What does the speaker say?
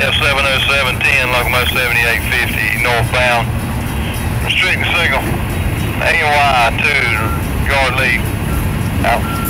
F70710, locomotive 7850 northbound. Restricting signal. AY2, guard lead. Out.